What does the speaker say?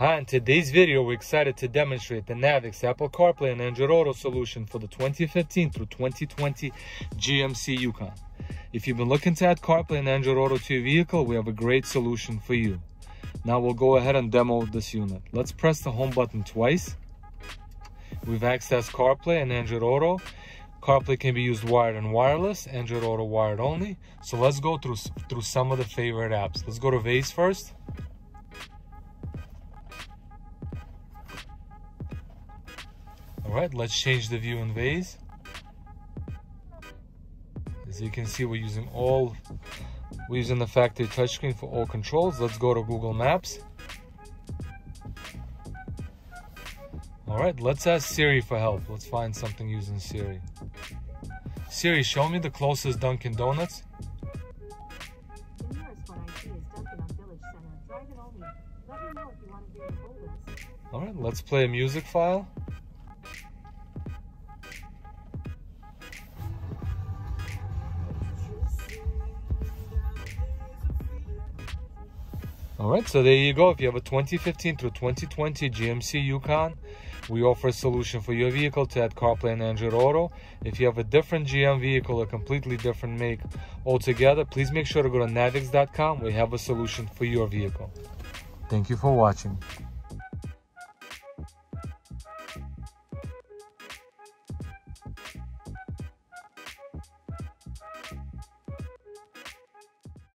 Hi, in today's video, we're excited to demonstrate the NAViKS Apple CarPlay and Android Auto solution for the 2015 through 2020 GMC Yukon. If you've been looking to add CarPlay and Android Auto to your vehicle, we have a great solution for you. Now we'll go ahead and demo this unit. Let's press the home button twice. We've accessed CarPlay and Android Auto. CarPlay can be used wired and wireless, Android Auto wired only. So let's go through, through some of the favorite apps. Let's go to Waze first. All right, let's change the view in Waze. As you can see, we're using all, we're using the factory touchscreen for all controls. Let's go to Google Maps. All right, let's ask Siri for help. Let's find something using Siri. Siri, show me the closest Dunkin' Donuts. All right, let's play a music file. All right, so there you go. If you have a 2015 through 2020 GMC Yukon, we offer a solution for your vehicle to add CarPlay and Android Auto. If you have a different GM vehicle, a completely different make altogether, please make sure to go to naviks.com. We have a solution for your vehicle. Thank you for watching.